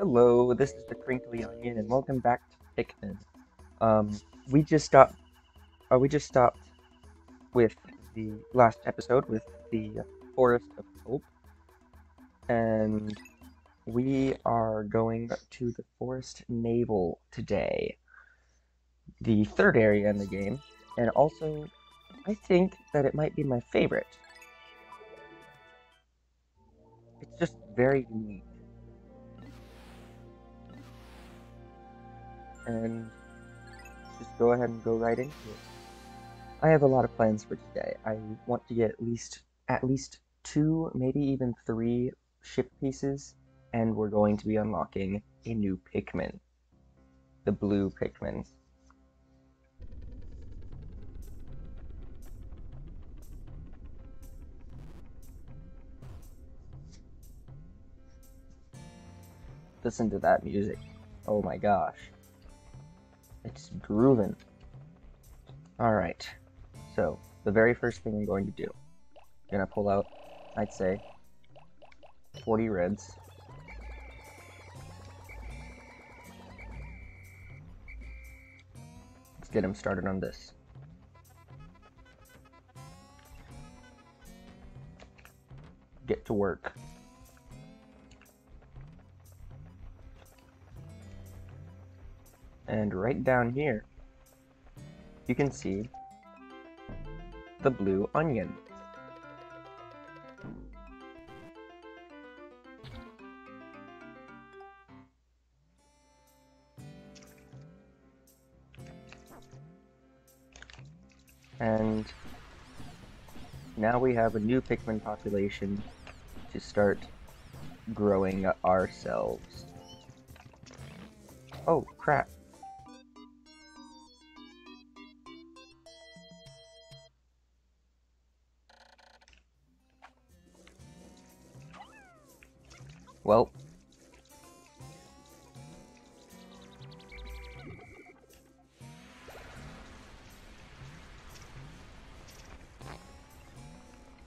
Hello, this is the Crinkly Onion, and welcome back to Pikmin. Um, we just stopped. Uh, we just stopped with the last episode with the Forest of Hope, and we are going to the Forest Navel today, the third area in the game, and also, I think that it might be my favorite. It's just very unique. And just go ahead and go right into it. I have a lot of plans for today. I want to get at least at least two, maybe even three ship pieces, and we're going to be unlocking a new Pikmin. The blue Pikmin. Listen to that music. Oh my gosh. It's grooving. Alright, so the very first thing I'm going to do, I'm gonna pull out, I'd say, 40 reds. Let's get him started on this. Get to work. And right down here, you can see the blue onion. And now we have a new Pikmin population to start growing ourselves. Oh, crap.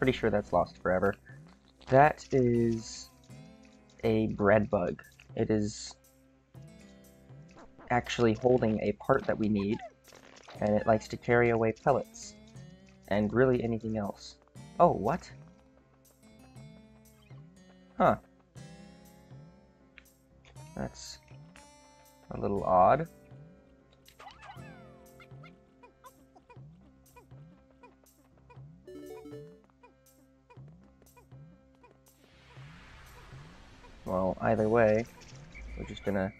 Pretty sure that's lost forever. That is a bread bug. It is actually holding a part that we need, and it likes to carry away pellets, and really anything else. Oh, what? Huh. That's a little odd. Well, either way, we're just gonna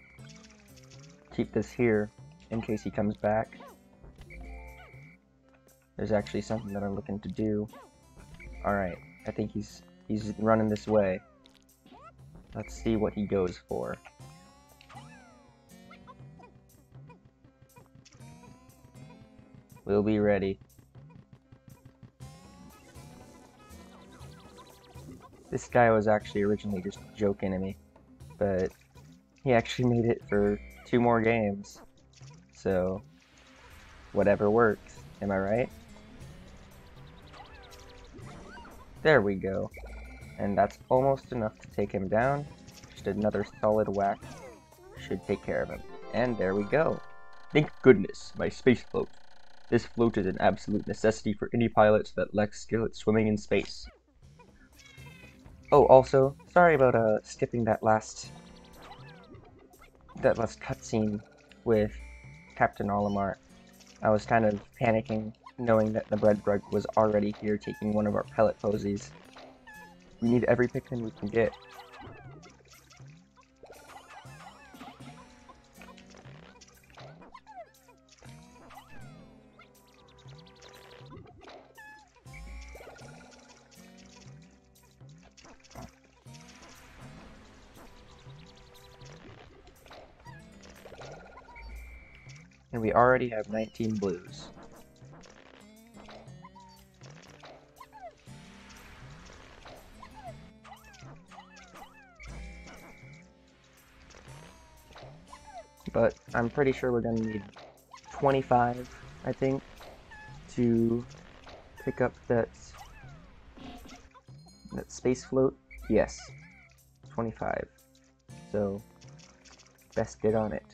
keep this here in case he comes back. There's actually something that I'm looking to do. Alright, I think he's he's running this way. Let's see what he goes for. We'll be ready. This guy was actually originally just joking to me, but he actually made it for two more games. So, whatever works. Am I right? There we go. And that's almost enough to take him down. Just another solid whack should take care of him. And there we go. Thank goodness, my space float. This float is an absolute necessity for any pilot that lacks skill at swimming in space. Oh, also, sorry about uh, skipping that last that last cutscene with Captain Olimar. I was kind of panicking, knowing that the bread bug was already here taking one of our pellet posies. We need every Pikmin we can get. We already have 19 blues. But I'm pretty sure we're going to need 25, I think, to pick up that, that space float. Yes, 25. So best get on it.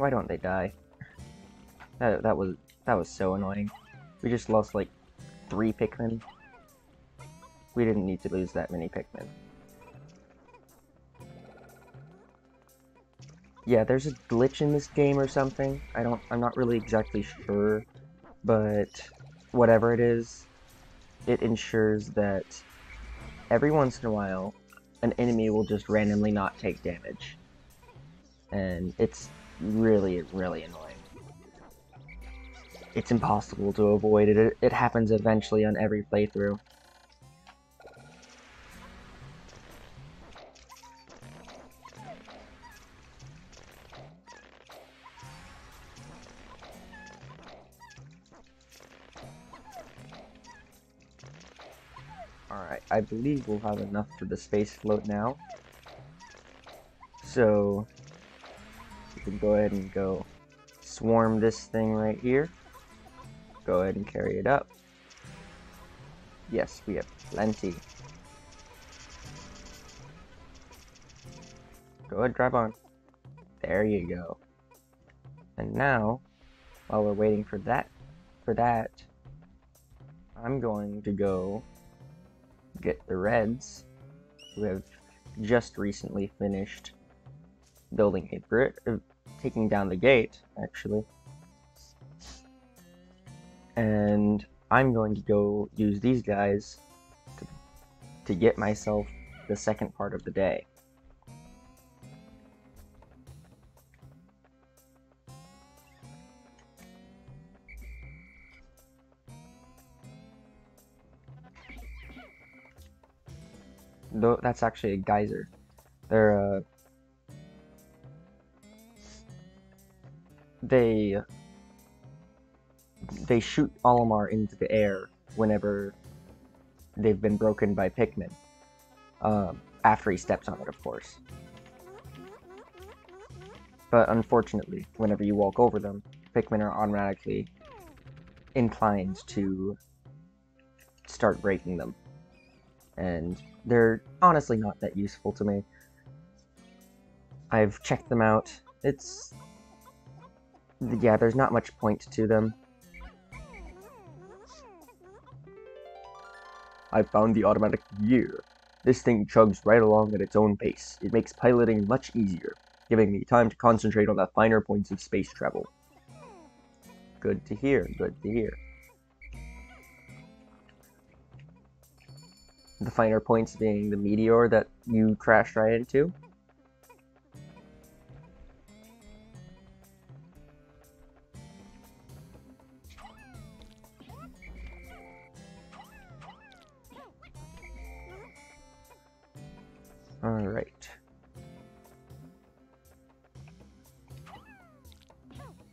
Why don't they die? That that was that was so annoying. We just lost like three Pikmin. We didn't need to lose that many Pikmin. Yeah, there's a glitch in this game or something. I don't I'm not really exactly sure, but whatever it is, it ensures that every once in a while an enemy will just randomly not take damage. And it's really, really annoying. It's impossible to avoid it. It, happens eventually on every playthrough. Alright, I believe we'll have enough for the space float now. So, can go ahead and go swarm this thing right here. Go ahead and carry it up. Yes, we have plenty. Go ahead, drive on. There you go. And now, while we're waiting for that, for that, I'm going to go get the Reds, who have just recently finished building a taking down the gate, actually. And I'm going to go use these guys to, to get myself the second part of the day. Though that's actually a geyser. They're uh, they they shoot Olimar into the air whenever they've been broken by Pikmin. Um, after he steps on it, of course. But unfortunately, whenever you walk over them, Pikmin are automatically inclined to start breaking them. And they're honestly not that useful to me. I've checked them out. It's yeah, there's not much point to them. I found the automatic gear. This thing chugs right along at its own pace. It makes piloting much easier, giving me time to concentrate on the finer points of space travel. Good to hear, good to hear. The finer points being the meteor that you crashed right into. Alright.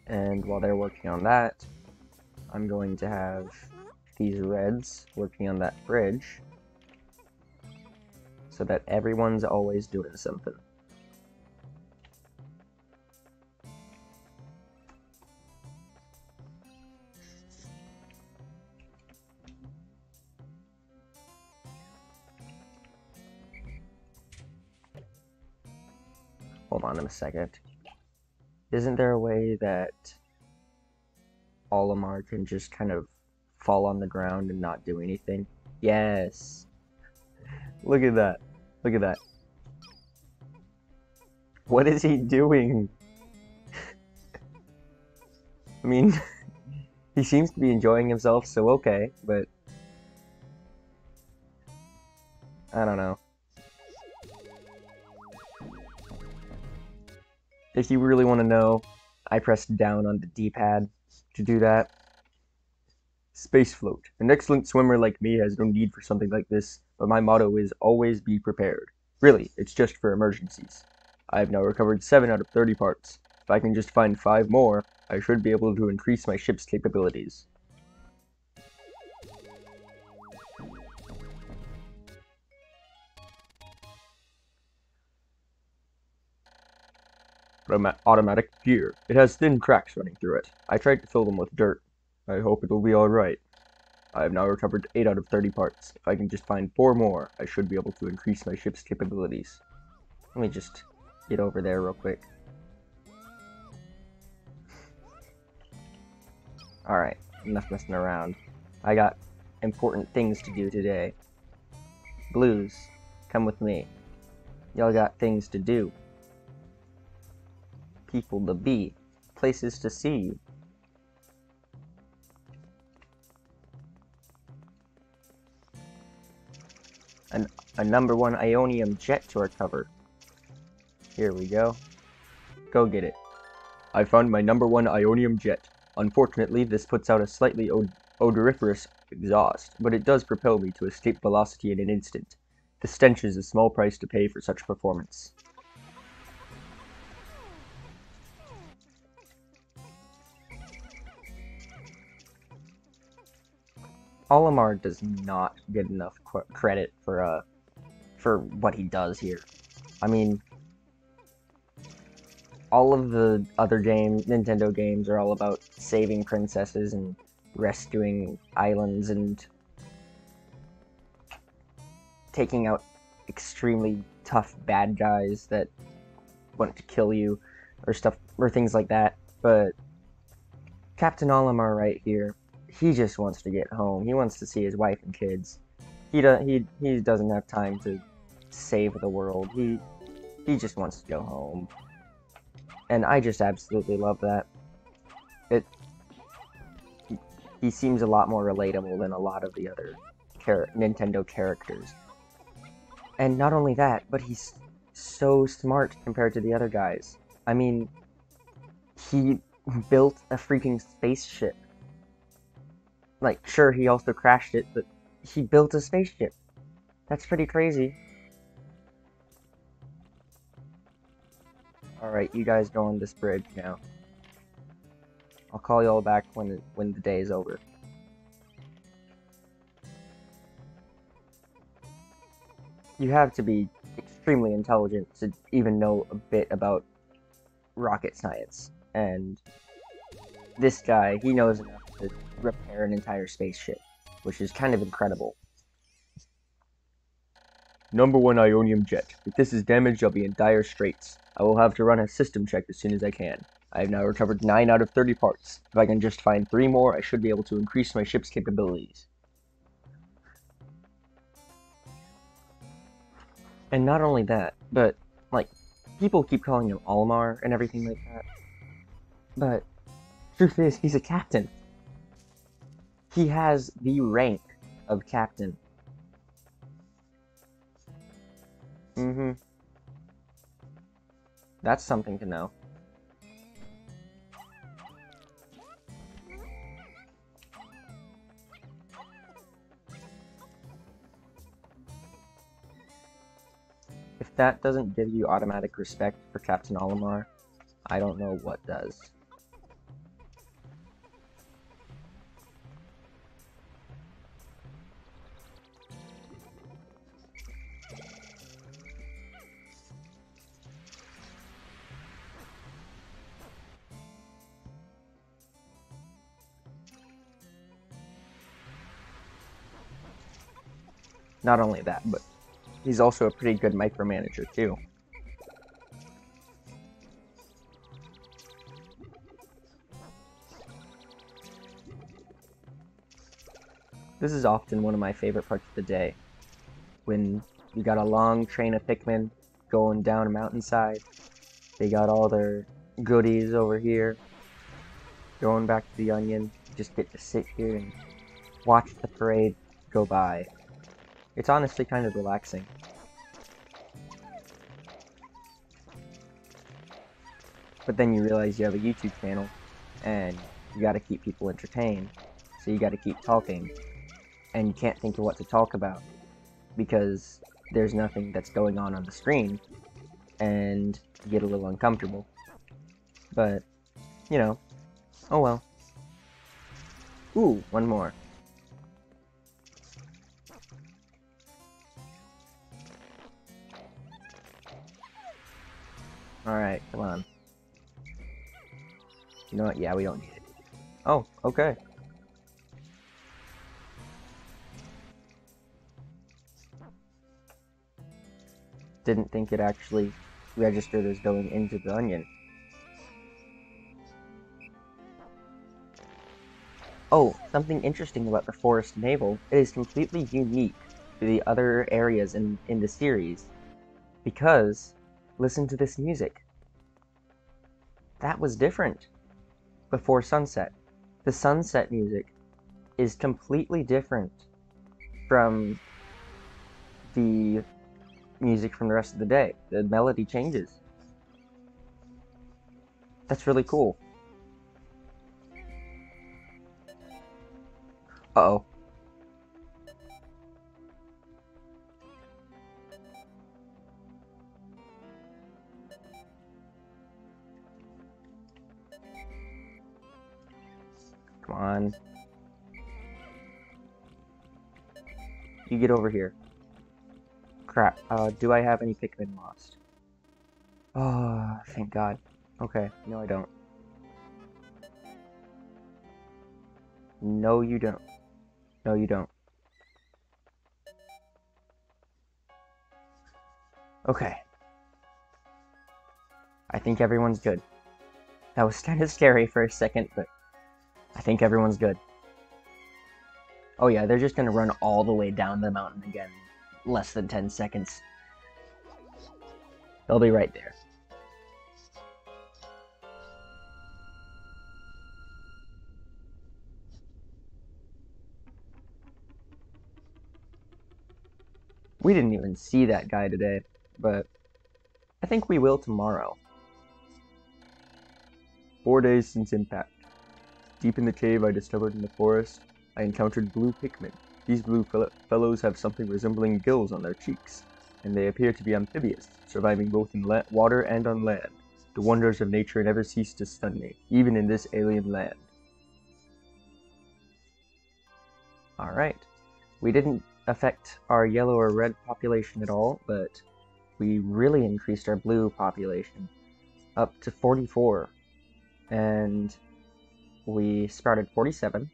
And while they're working on that, I'm going to have these reds working on that bridge so that everyone's always doing something. Hold on a second. Isn't there a way that Olimar can just kind of fall on the ground and not do anything? Yes. Look at that. Look at that. What is he doing? I mean, he seems to be enjoying himself, so okay, but... I don't know. If you really want to know, I pressed down on the D-pad to do that. Space Float. An excellent swimmer like me has no need for something like this, but my motto is always be prepared. Really, it's just for emergencies. I have now recovered 7 out of 30 parts. If I can just find 5 more, I should be able to increase my ship's capabilities. Automatic gear. It has thin cracks running through it. I tried to fill them with dirt. I hope it will be alright. I have now recovered 8 out of 30 parts. If I can just find 4 more, I should be able to increase my ship's capabilities. Let me just get over there real quick. Alright, enough messing around. I got important things to do today. Blues, come with me. Y'all got things to do people to be, places to see. An, a number one Ionium jet to recover. Here we go. Go get it. I found my number one Ionium jet. Unfortunately, this puts out a slightly od odoriferous exhaust, but it does propel me to escape velocity in an instant. The stench is a small price to pay for such performance. Olimar does not get enough credit for uh for what he does here. I mean, all of the other games, Nintendo games, are all about saving princesses and rescuing islands and taking out extremely tough bad guys that want to kill you or stuff or things like that. But Captain Olimar right here he just wants to get home. He wants to see his wife and kids. He does. He he doesn't have time to save the world. He he just wants to go home. And I just absolutely love that. It he, he seems a lot more relatable than a lot of the other char Nintendo characters. And not only that, but he's so smart compared to the other guys. I mean, he built a freaking spaceship like, sure, he also crashed it, but he built a spaceship. That's pretty crazy. Alright, you guys go on this bridge now. I'll call y'all back when, when the day is over. You have to be extremely intelligent to even know a bit about rocket science. And this guy, he knows enough to repair an entire spaceship, which is kind of incredible. Number one Ionium jet. If this is damaged, I'll be in dire straits. I will have to run a system check as soon as I can. I have now recovered 9 out of 30 parts. If I can just find 3 more, I should be able to increase my ship's capabilities. And not only that, but, like, people keep calling him Olimar and everything like that. But, truth is, he's a captain. He has the rank of captain. Mm-hmm. That's something to know. If that doesn't give you automatic respect for Captain Olimar, I don't know what does. Not only that, but he's also a pretty good micromanager too. This is often one of my favorite parts of the day. When you got a long train of Pikmin going down a mountainside. They got all their goodies over here. Going back to the Onion. Just get to sit here and watch the parade go by. It's honestly kind of relaxing. But then you realize you have a YouTube channel, and you gotta keep people entertained. so you gotta keep talking. And you can't think of what to talk about because there's nothing that's going on on the screen, and you get a little uncomfortable. But, you know, oh well. Ooh, one more. Alright, come on. You know what? Yeah, we don't need it. Oh, okay. Didn't think it actually registered as going into the onion. Oh, something interesting about the Forest Navel, it is completely unique to the other areas in, in the series. Because, listen to this music. That was different before sunset. The sunset music is completely different from the music from the rest of the day. The melody changes. That's really cool. Uh-oh. Come on. You get over here. Crap. Uh, do I have any Pikmin lost? Oh, thank God. Okay. No, I don't. No, you don't. No, you don't. Okay. I think everyone's good. That was kind of scary for a second, but I think everyone's good. Oh yeah, they're just gonna run all the way down the mountain again. Less than 10 seconds. They'll be right there. We didn't even see that guy today, but I think we will tomorrow. Four days since impact. Deep in the cave I discovered in the forest, I encountered blue Pikmin. These blue fellows have something resembling gills on their cheeks, and they appear to be amphibious, surviving both in water and on land. The wonders of nature never cease to stun me, even in this alien land. Alright. We didn't affect our yellow or red population at all, but we really increased our blue population up to 44. And we sprouted 47.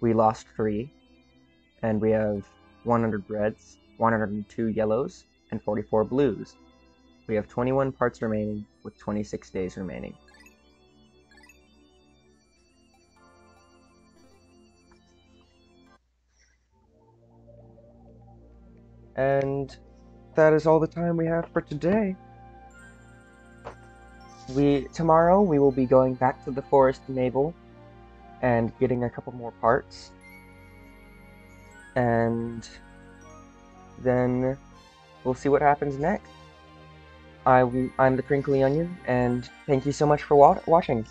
We lost 3. And we have 100 reds, 102 yellows, and 44 blues. We have 21 parts remaining with 26 days remaining. And that is all the time we have for today. We tomorrow we will be going back to the forest navel and getting a couple more parts. And then we'll see what happens next. I, I'm the Crinkly Onion, and thank you so much for wa watching.